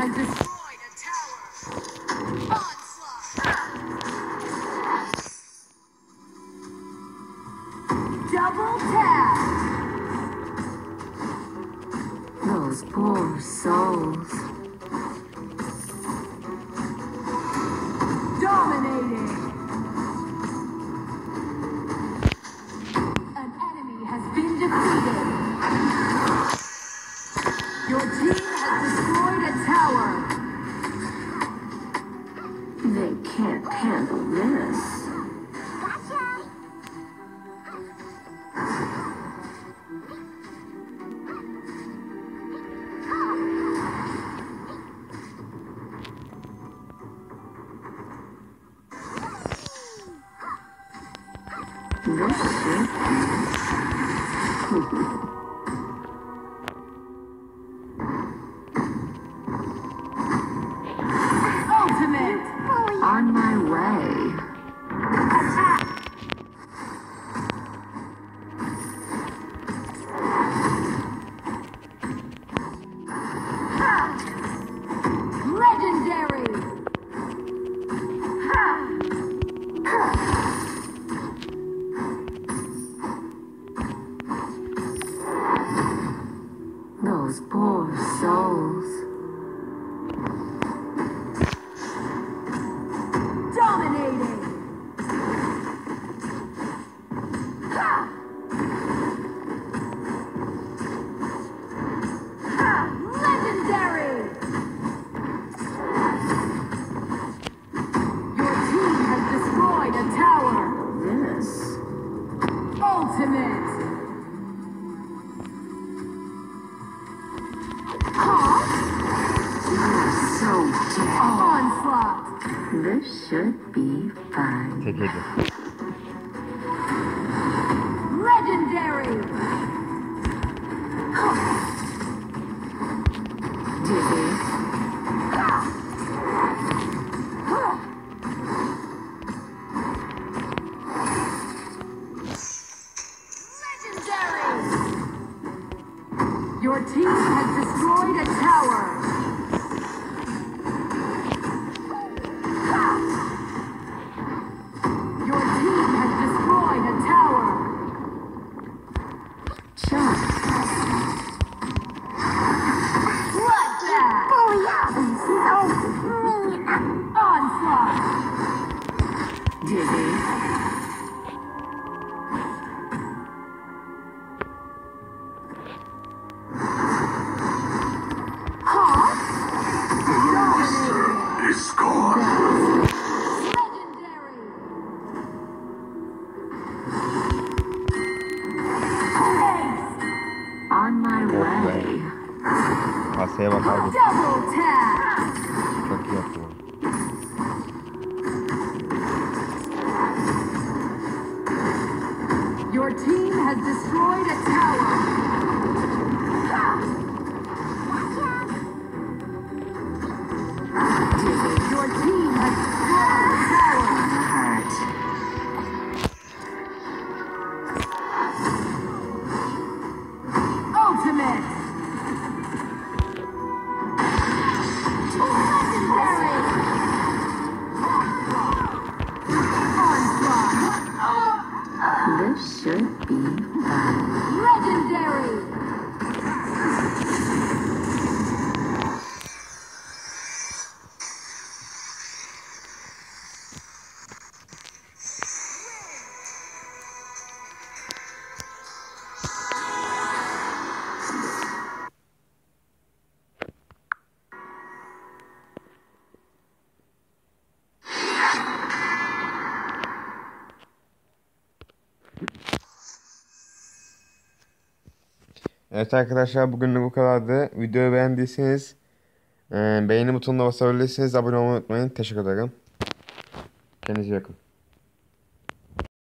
has destroyed a tower. Double tap. Those poor souls. This shit. Ultimate. Huh? So dead. Onslaught. This should be fun. Tek yedi. Your team has destroyed a tower. Is gone. On my way. Double tap. Çok iyi yaptı. Should be fun. Legendary. Evet arkadaşlar bugünlük bu kadardı. Videoyu beğendiyseniz e, beğeni butonuna basabilirsiniz. Abone olmayı unutmayın. Teşekkür ederim. Kendinize iyi bakın.